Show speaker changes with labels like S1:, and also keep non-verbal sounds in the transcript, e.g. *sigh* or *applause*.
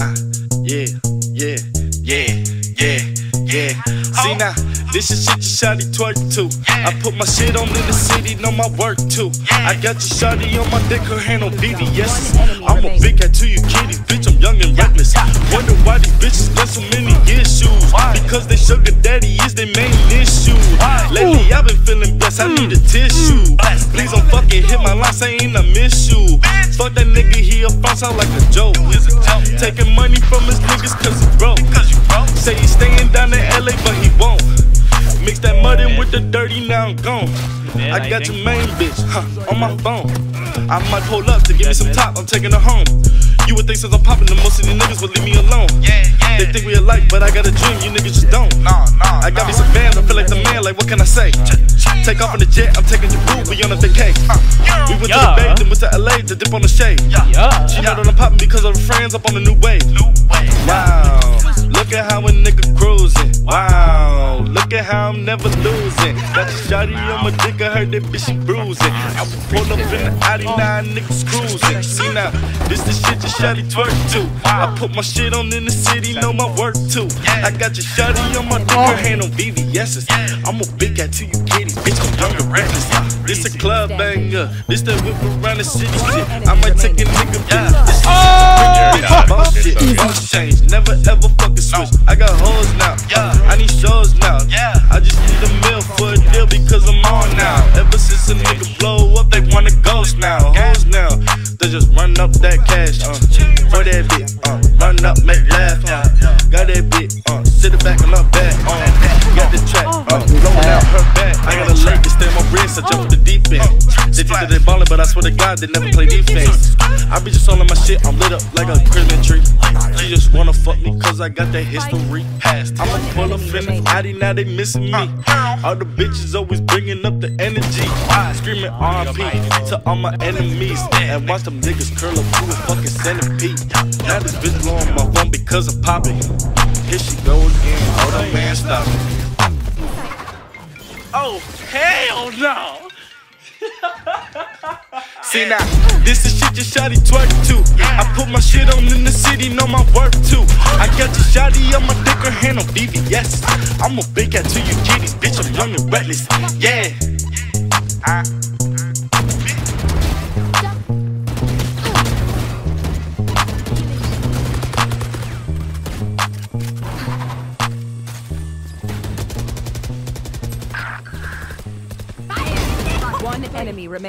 S1: Yeah, yeah, yeah, yeah, yeah. See now, this is shit you shawty twerk to. I put my shit on in the city, know my work too. I got your shawty on my dick, her hand on VVS. I'm a big cat to you kitties, bitch, I'm young and reckless. Wonder why these bitches got so many issues. Because they sugar daddy is their main issue. Lately I've been feeling blessed, I need a tissue. Please don't fucking hit my line saying I miss you. Fuck that nigga, he a front sound like a joke. Taking money from his niggas cause he broke. Say he's staying down in LA, but he won't. Mix that mud in with the dirty, now I'm gone. I got your main bitch, huh, on my phone. I might pull up to give me some top, I'm taking her home. You would think since I'm popping, the most of these niggas would leave me alone. They think we alike, but I got a dream, you niggas just don't. I got me some bands, I feel like the man, like what can I say? Take off in the jet, I'm taking your boo, we on a vacay. We went to the
S2: Yeah.
S1: bay, then went to LA to dip on the shade.
S2: Yeah.
S1: She know that I'm popping because of her friends up on the new wave. I'm never losing. Got the shotty on my dick, I heard that bitch she bruising. I was pulled up in the Audi, nine niggas cruising. See now, this the shit your shotty twerk to. I put my shit on in the city, know my work too. I got your shotty on my dick, her hand on VVS's. I'm a big cat to you kitties, bitch, I'm young and reckless. This a club banger, this that whip around the city shit. I might take change, never ever fucking switch. I got hoes now, I need shows now. I just need a meal for a deal because I'm on now. Ever since a nigga blow up, they wanna ghost now. Hoes now, they just run up that cash, uh, for that bit, uh, run up, make laugh, uh, got that bit, uh, sit it back on up back, uh, got the track, uh, blowing out her back. I got a leg to stay my wrist, I jump for the deep end. They think that they ballin', but I swear to God, they never play defense. I be just all on my shit, I'm lit up like a Christmas tree. Wanna fuck me cause I got that history. Past. I'ma pull up in the Audi, now they missing me. Uh, all the bitches always bringing up the energy. Screaming RP to all my enemies. And watch them niggas curl up to a fucking centipede. Now this bitch blowing my phone because I'm popping. Here she go again, hold up man, stop it. Oh, hell no! *laughs* See now, this is shit your shawty twerk to. I put my shit on in the city, know my work too. I got your shawty on my dick, her hand on VVS. I'm a big cat to you kitties, bitch, I'm young and reckless. Yeah. Uh, Enemy remains.